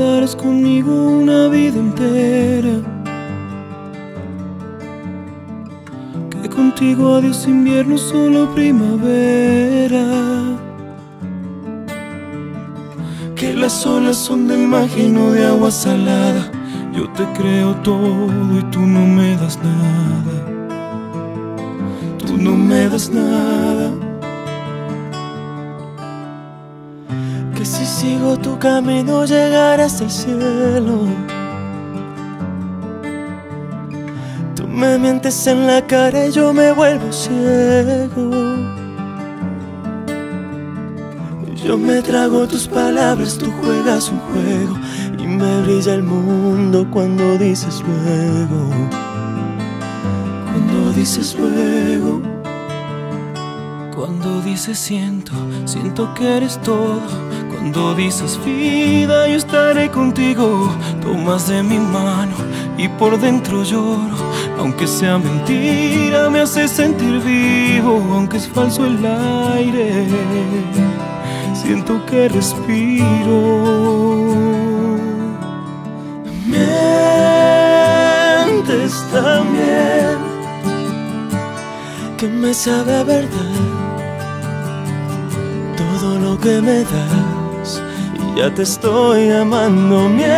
quedaras conmigo una vida entera. Que contigo adiós invierno, solo primavera. Que las olas son del imagino de agua salada. Yo te creo todo y tú no me das nada. Tú no me das nada. Sigo tu camino llegarás al cielo. Tú me mientes en la cara y yo me vuelvo ciego. Yo me trago tus palabras, tú juegas un juego y me brilla el mundo cuando dices luego. Cuando dices luego. Cuando dices siento, siento que eres todo. Cuando dices vida, yo estaré contigo. Tomas de mi mano y por dentro lloro. Aunque sea mentira, me hace sentir vivo. Aunque es falso el aire, siento que respiro. Mientes también, que me sabe verdad todo lo que me das y ya te estoy amando. Mientes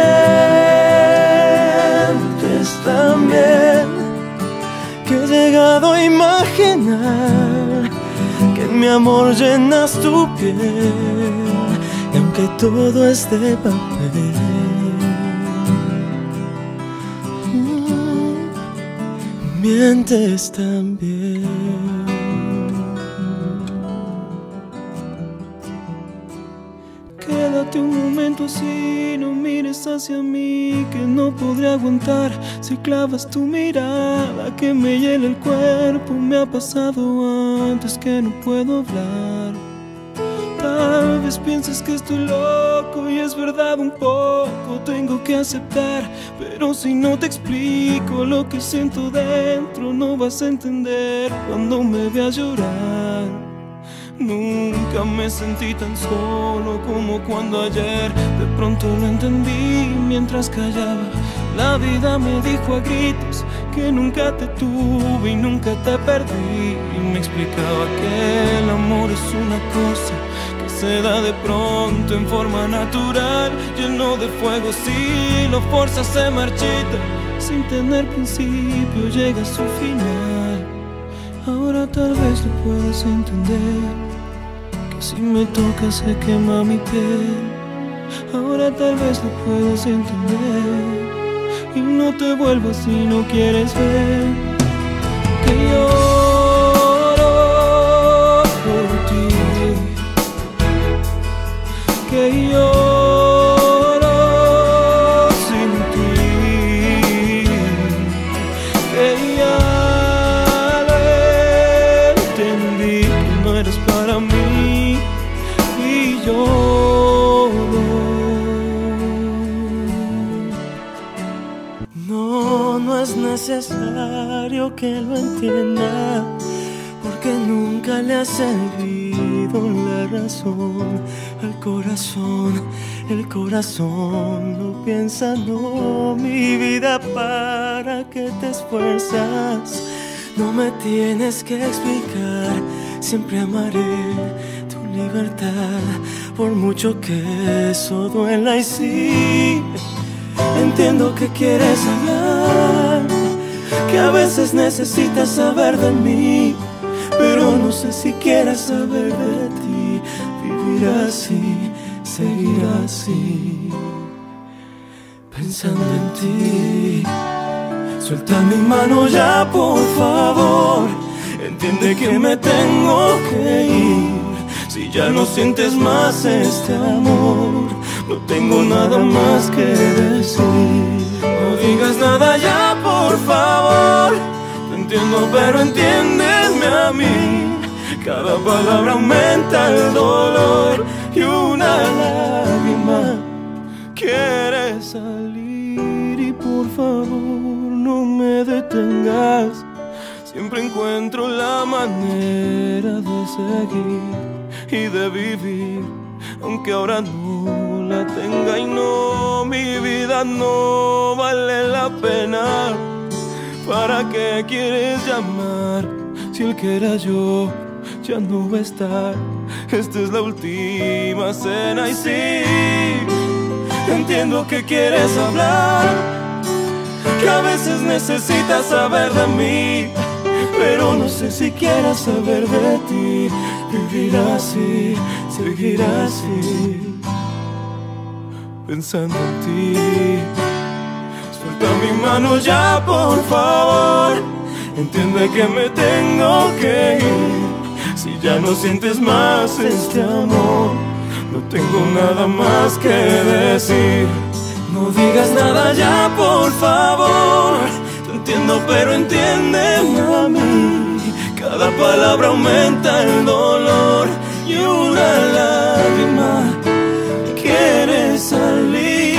también, que he llegado a imaginar que en mi amor llenas tu piel y aunque todo es de papel. mm, Mientes también. Momento así, no mires hacia mí, que no podré aguantar si clavas tu mirada que me hiela el cuerpo. Me ha pasado antes que no puedo hablar. Tal vez pienses que estoy loco y es verdad un poco, tengo que aceptar, pero si no te explico lo que siento dentro, no vas a entender cuando me veas llorar. Nunca me sentí tan solo como cuando ayer de pronto lo entendí mientras callaba. La vida me dijo a gritos que nunca te tuve y nunca te perdí. Y me explicaba que el amor es una cosa que se da de pronto en forma natural, lleno de fuego. Si lo fuerzas se marchita, sin tener principio llega a su final. Ahora tal vez lo puedas entender. Si me tocas se quema mi piel. Ahora tal vez lo puedas entender. Y no te vuelvas si no quieres ver. Que lloro por ti. Que lloro que lo entienda, porque nunca le ha servido la razón al corazón. El corazón no piensa, no, mi vida, para que te esfuerzas. No me tienes que explicar, siempre amaré tu libertad, por mucho que eso duela y sí. Entiendo que quieres hablar, que a veces necesitas saber de mí, pero no sé si quieras saber de ti. Vivir así, seguir así, pensando en ti. Suelta mi mano ya, por favor. Entiende que me tengo que ir. Si ya no sientes más este amor, no tengo nada más que decir. No digas nada ya, por favor. Te entiendo, pero entiéndeme a mí. Cada palabra aumenta el dolor y una lágrima quiere salir. Y por favor, no me detengas. Siempre encuentro la manera de seguir y de vivir, aunque ahora no la tenga y no, mi vida no vale la pena. ¿Para qué quieres llamar si el que era yo ya no va a estar? Esta es la última cena y sí, entiendo que quieres hablar, que a veces necesitas saber de mí pero no sé si quieras saber de ti. Vivir así, seguir así, pensando en ti. Suelta mi mano ya, por favor. Entiende que me tengo que ir. Si ya no sientes más este amor, no tengo nada más que decir. No digas nada ya, por favor entiendo, pero entiéndeme a mí. Cada palabra aumenta el dolor y una lágrima quiere salir.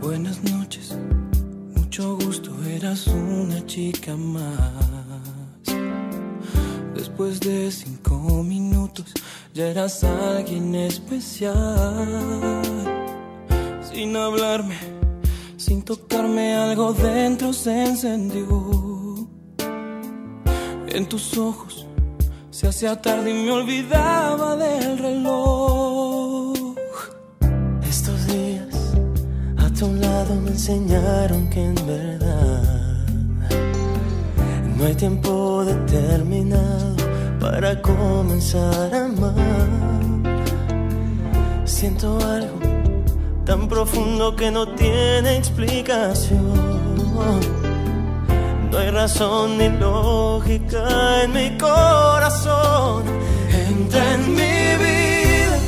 Buenas noches, mucho gusto, eras una chica más. Después de cinco minutos ya eras alguien especial. Sin hablarme, sin tocarme, algo dentro se encendió. En tus ojos se hacía tarde y me olvidaba del reloj. Estos días a tu lado me enseñaron que en verdad no hay tiempo determinado para comenzar a amar. Siento algo tan profundo que no tiene explicación. No hay razón ni lógica en mi corazón. Entra en mi vida,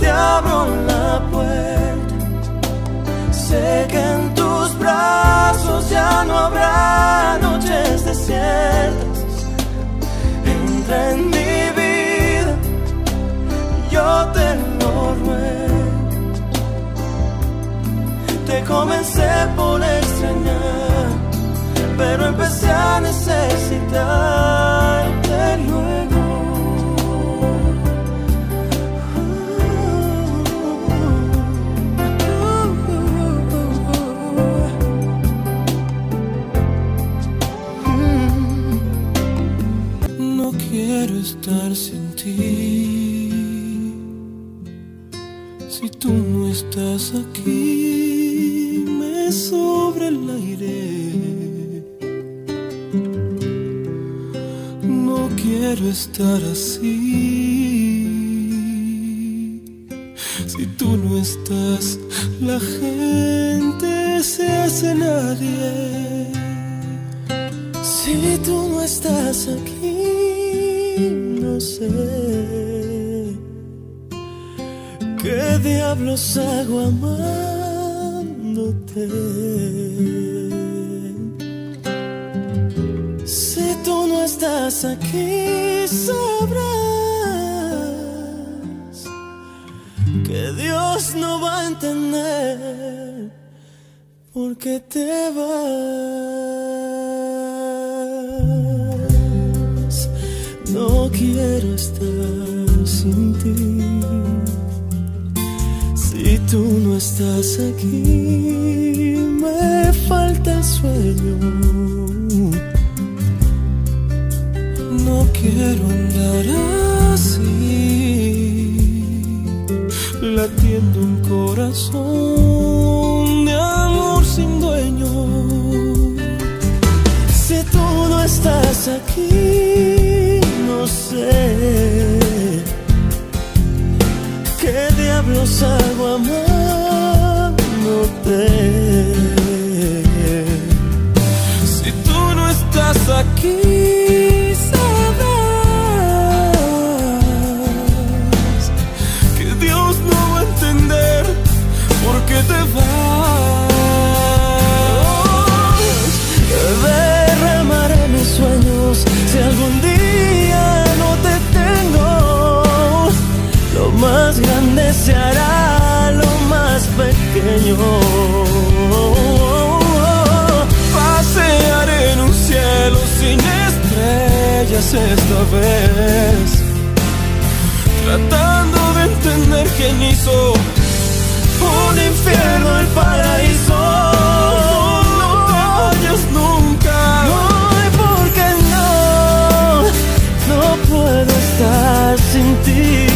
te abro la puerta. Sé que en tus brazos ya no habrá noches desiertas en mi vida, yo te Te comencé por extrañar, pero empecé a necesitarte luego. quiero estar sin ti. Si tú no estás aquí, estar así. Si tú no estás, la gente se hace nadie. Si tú no estás aquí no sé qué diablos hago amándote. Si tú estás aquí, sabrás que Dios no va a entender por qué te vas. No quiero estar sin ti. Si tú no estás aquí, me falta sueño. Quiero andar así, latiendo un corazón de amor sin dueño. Si tú no estás aquí no sé qué diablos hago amándote. Si tú no estás aquí, esta vez. Tratando de entender quién hizo un infierno el paraíso. No te nunca. No hay por qué no, no puedo estar sin ti.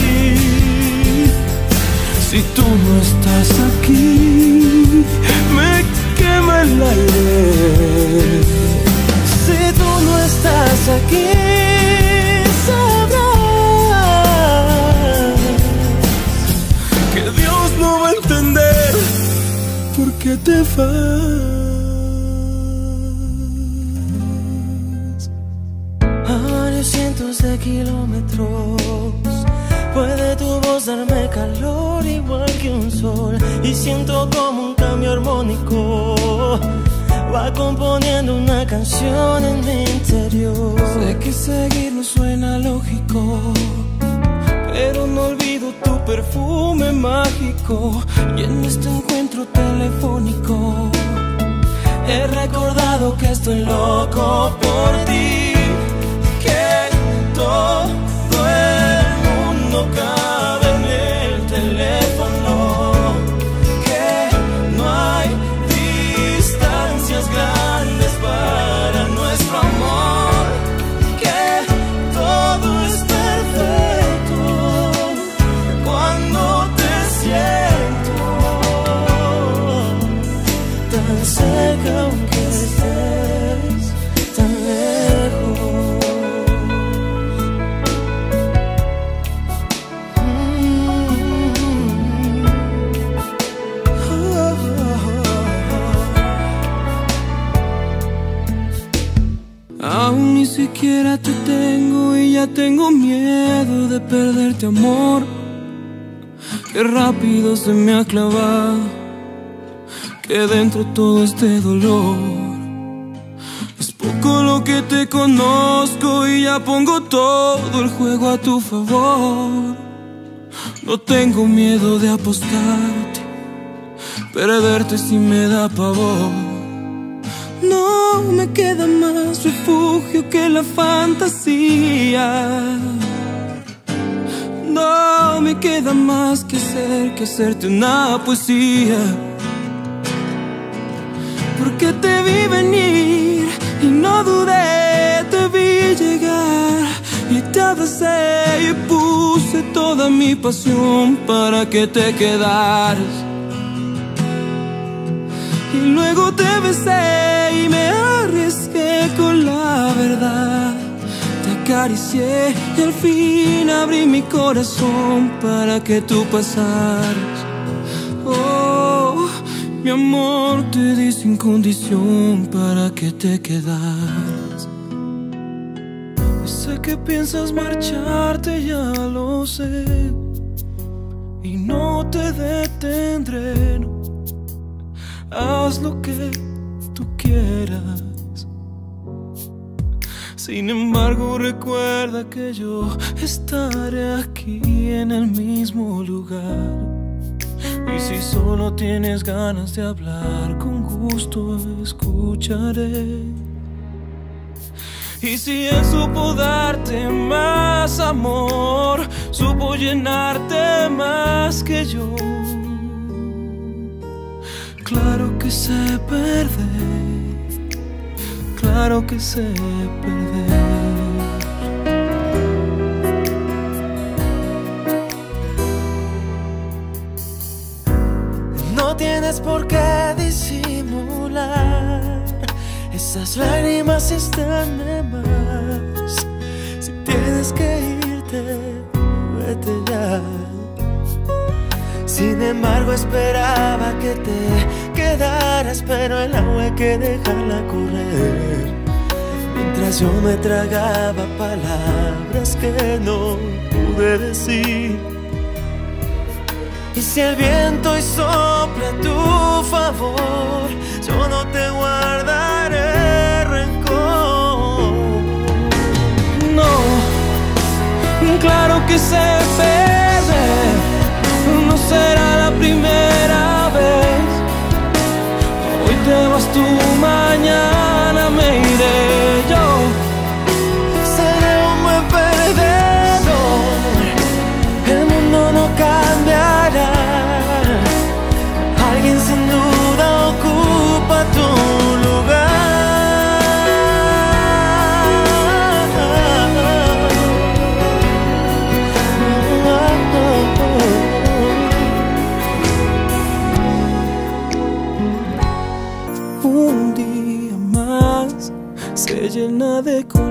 Si tú no estás aquí, me quema el aire. Aquí, sabrás que Dios no va a entender por qué te vas. A varios cientos de kilómetros. Puede tu voz darme calor igual que un sol. Y siento como un cambio armónico va componiendo una canción en mi interior. Sé que seguir no suena lógico, pero no olvido tu perfume mágico y en este encuentro telefónico he recordado que estoy loco por ti, que todo Qué rápido se me ha clavado que dentro todo este dolor. Es poco lo que te conozco y ya pongo todo el juego a tu favor. No tengo miedo de apostarte, perderte si me da pavor. No me queda más refugio que la fantasía. No me queda más que hacer que hacerte una poesía. Porque te vi venir y no dudé, te vi llegar y te abracé y puse toda mi pasión para que te quedaras. Y luego te besé y me arriesgué con la verdad. Acaricié y al fin abrí mi corazón para que tú pasaras. Oh, mi amor, te di sin condición para que te quedaras. Sé que piensas marcharte, ya lo sé. Y no te detendré. Haz lo que tú quieras. Sin embargo, recuerda que yo estaré aquí en el mismo lugar. Y si solo tienes ganas de hablar, con gusto escucharé. Y si él supo darte más amor, supo llenarte más que yo. Claro que sé perder, claro que sé perder. No tienes por qué disimular. Esas lágrimas están de más. Si tienes que irte, vete ya. Sin embargo esperaba que te quedaras Pero el agua hay que dejarla correr. Mientras yo me tragaba palabras que no pude decir. Y si el viento hoy sopla a tu favor, yo no te guardaré rencor. No, claro que sé perder, mañana me de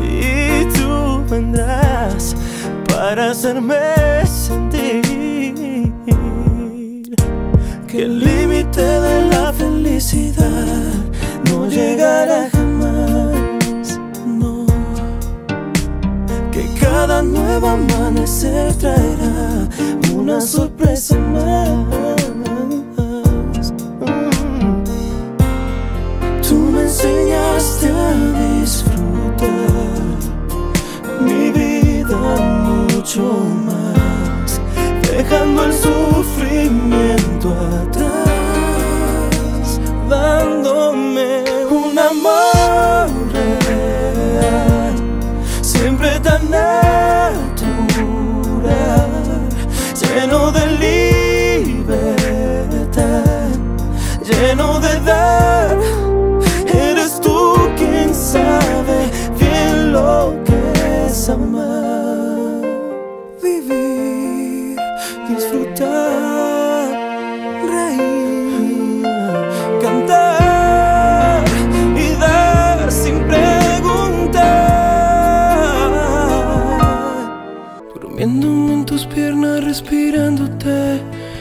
Y tú vendrás para hacerme sentir Que el límite de la felicidad no llegará jamás. No. Que cada nuevo amanecer traerá una sorpresa más.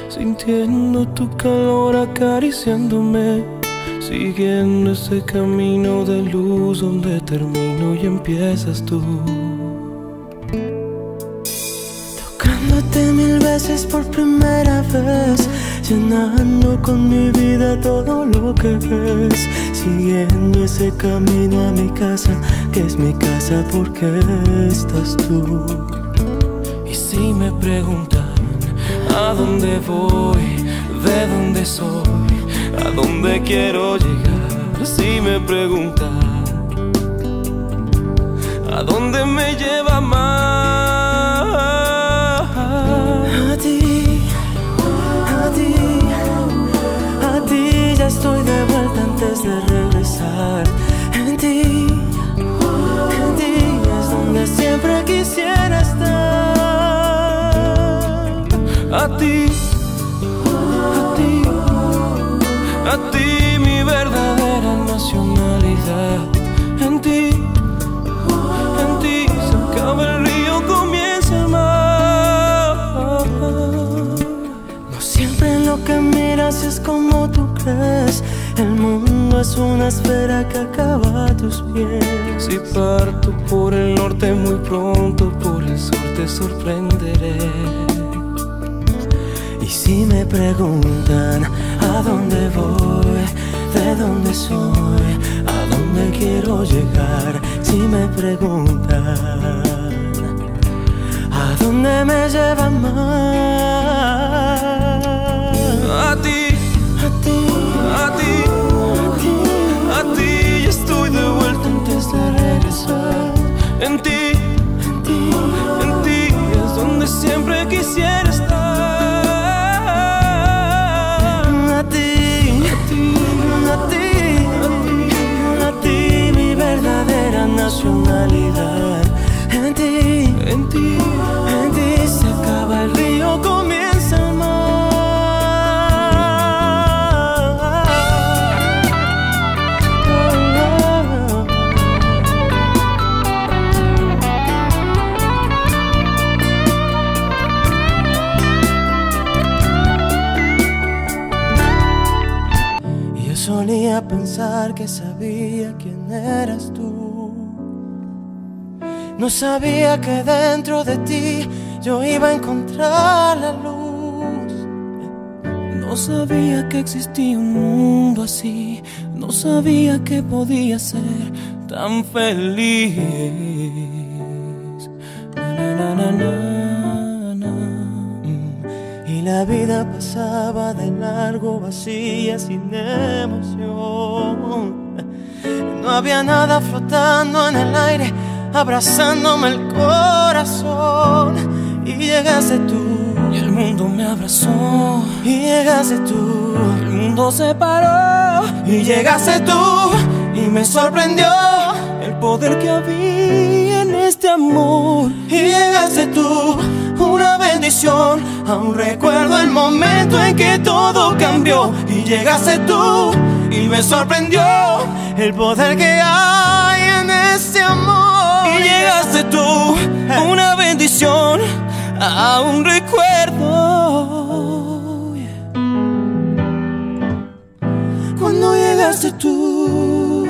Sintiendo tu calor acariciándome. Siguiendo ese camino de luz donde termino y empiezas tú. Tocándote mil veces por primera vez, llenando con mi vida todo lo que ves, siguiendo ese camino a mi casa, que es mi casa porque estás tú. Y si me preguntan a dónde voy, de dónde soy, a dónde quiero llegar, si me preguntan a dónde me lleva más. A ti, a ti, a ti ya estoy de vuelta antes de regresar. En ti, en ti es donde siempre quisiera A ti, a ti, a ti mi verdadera nacionalidad. En ti, en ti se acaba el río, comienza el mar. No siempre lo que miras es como tú crees. El mundo es una esfera que acaba a tus pies. Si parto por el norte muy pronto, por el sur te sorprenderé. Si me preguntan a dónde voy, de dónde soy, a dónde quiero llegar, si me preguntan a dónde me lleva más. A ti, A ti, a ti, a ti, a ti ya estoy de vuelta antes de regresar. en ti, en ti, se acaba el río, comienza el mar. solía pensar que sabía quién eras tú. No sabía que dentro de ti yo iba a encontrar la luz. No sabía que existía un mundo así. No sabía que podía ser tan feliz. Y la vida pasaba de largo, vacía, sin emoción. No había nada flotando en el aire abrazándome el corazón. Y llegaste tú, y el mundo me abrazó. Y llegaste tú, el mundo se paró. Y llegaste tú, y me sorprendió el poder que había en este amor. Y llegaste tú, una bendición. Aún recuerdo el momento en que todo cambió. Y llegaste tú, y me sorprendió el poder que hay en este amor y llegaste tú, una bendición, a un recuerdo. Cuando llegaste tú,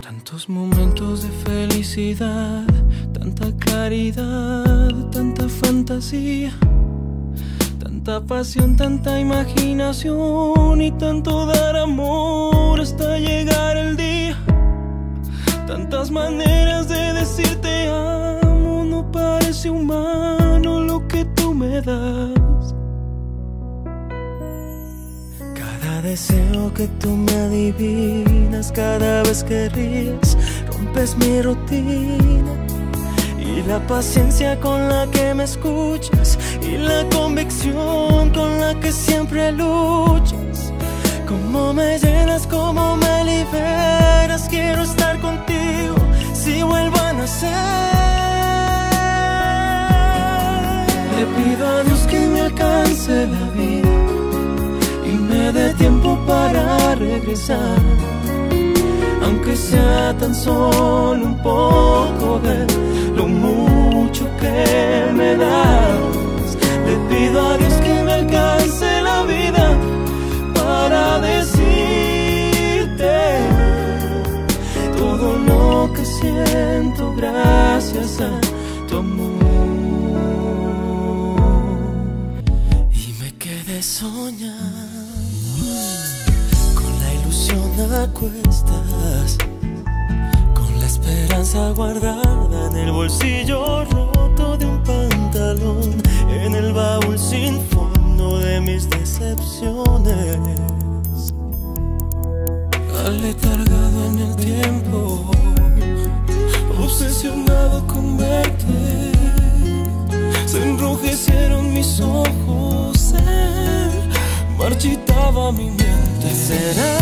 tantos momentos de felicidad, tanta claridad, tanta fantasía. Tanta pasión, tanta imaginación y tanto dar amor hasta llegar el día. Tantas maneras de decirte amo, no parece humano lo que tú me das. Cada deseo que tú me adivinas, cada vez que ríes, rompes mi rutina y la paciencia con la que me escuchas y la convicción con la que siempre luchas. Cómo me llenas, cómo me liberas, quiero estar contigo si vuelvo a nacer. Le pido a Dios que me alcance la vida y me dé tiempo para regresar. Aunque sea tan solo un poco de lo mucho que me das. Le pido a Dios que me alcance la vida para decirte todo lo que siento gracias a tu amor. Y me quedé soñando con la ilusión a cuestas esperanza guardada en el bolsillo roto de un pantalón, en el baúl sin fondo de mis decepciones. Aletargado en el tiempo, obsesionado con verte, se enrojecieron mis ojos, se marchitaba mi mente. ¿Será?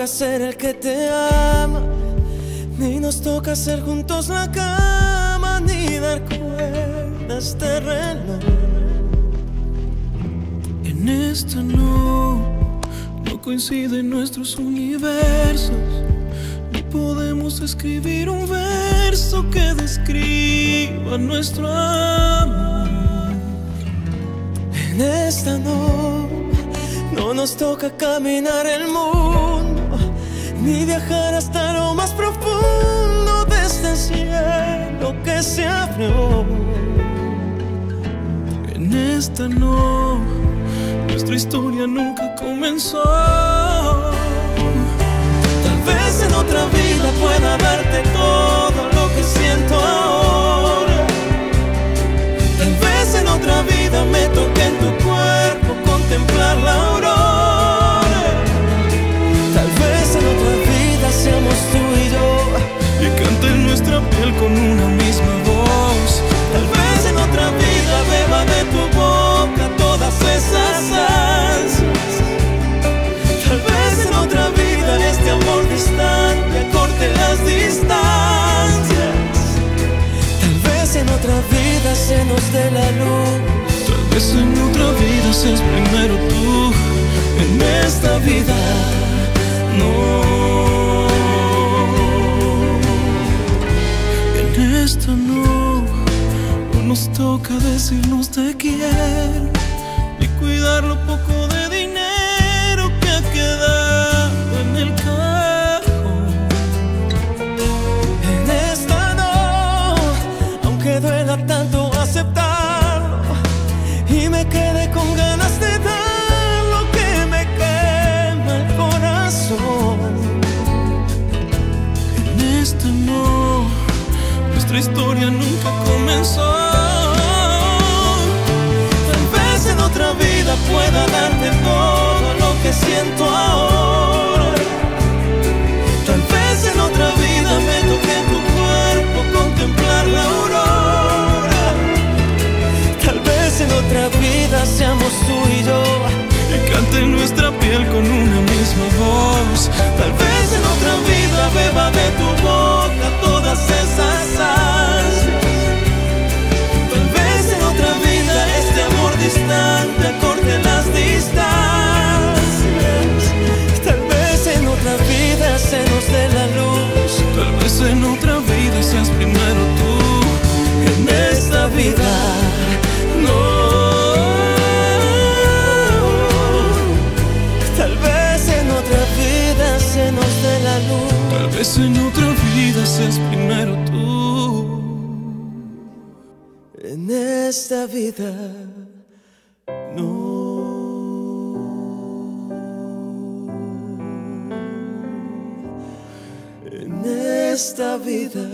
toca ser el que te ama, ni nos toca hacer juntos la cama, ni dar cuerdas de reloj. En esta no coinciden nuestros universos, ni podemos escribir un verso que describa nuestro amor. En esta no, no nos toca caminar el mundo, ni viajar hasta lo más profundo de este cielo que se abrió. En esta no, nuestra historia nunca comenzó. Tal vez en otra vida pueda darte todo lo que siento ahora. Tal vez en otra vida me toque en tu cuerpo contemplar la aurora. Tal vez en otra vida seamos tú y yo. Y cante en nuestra piel con una misma voz. Esas ansias. Tal vez en otra vida este amor distante acorte las distancias. Tal vez en otra vida se nos dé la luz. Tal vez en otra vida seas primero tú. En esta vida no. En esta no, no nos toca decirnos te quiero, darte todo lo que siento ahora. Tal vez en otra vida me toque tu cuerpo contemplar la aurora. Tal vez en otra vida seamos tú y yo. Y cante nuestra piel con una misma voz. Tal vez en otra vida beba de tu boca seas primero tú. En esta vida no. En esta vida